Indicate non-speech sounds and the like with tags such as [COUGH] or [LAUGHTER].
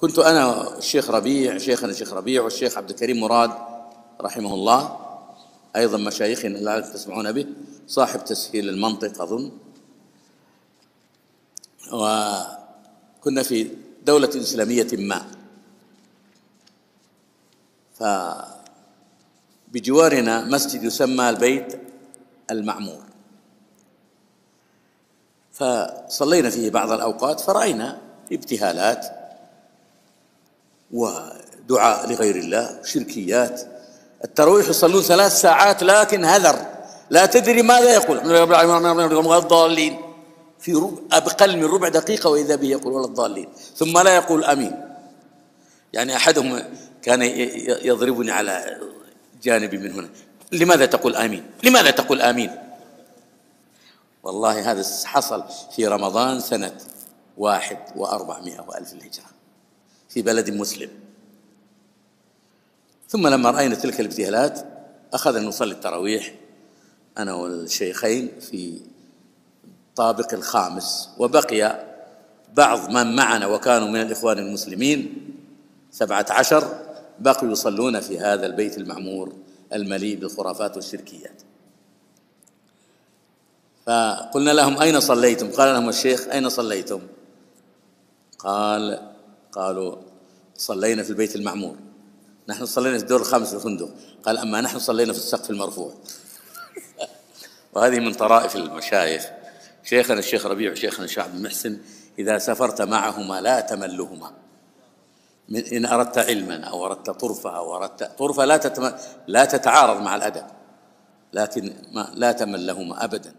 كنت أنا الشيخ ربيع شيخنا الشيخ ربيع والشيخ عبد الكريم مراد رحمه الله أيضا مشايخنا لعلكم تسمعون به صاحب تسهيل المنطق أظن. وكنا في دولة إسلامية ما. فبجوارنا مسجد يسمى البيت المعمور. فصلينا فيه بعض الأوقات فرأينا ابتهالات ودعاء لغير الله وشركيات التراويح يصلون ثلاث ساعات لكن هذر. لا تدري ماذا يقول. الضالين. في أقل من ربع دقيقة وإذا به يقول ولا الضالين. ثم لا يقول أمين. يعني أحدهم كان يضربني على جانبي من هنا. لماذا تقول آمين؟ لماذا تقول آمين؟ والله هذا حصل في رمضان سنة واحد وأربعمائة وألف الهجرة في بلد مسلم. ثم لما رأينا تلك الابتهالات أخذنا نصلي التراويح أنا والشيخين في الطابق الخامس وبقي بعض من معنا وكانوا من الإخوان المسلمين سبعة عشر بقوا يصلون في هذا البيت المعمور المليء بالخرافات والشركيات. فقلنا لهم أين صليتم؟ قال لهم الشيخ أين صليتم؟ قال قالوا صلينا في البيت المعمور. نحن صلينا في الدور الخامس في الفندق قال أما نحن صلينا في السقف المرفوع. [LAUGHS] وهذه من طرائف المشايخ. شيخنا الشيخ ربيع وشيخنا الشيخ عبد المحسن إذا سافرت معهما لا تملهما. من إن أردت علما أو أردت طرفة أو أردت طرفة لا تتم... لا تتعارض مع الأدب. لكن ما لا تمل لهما أبدا.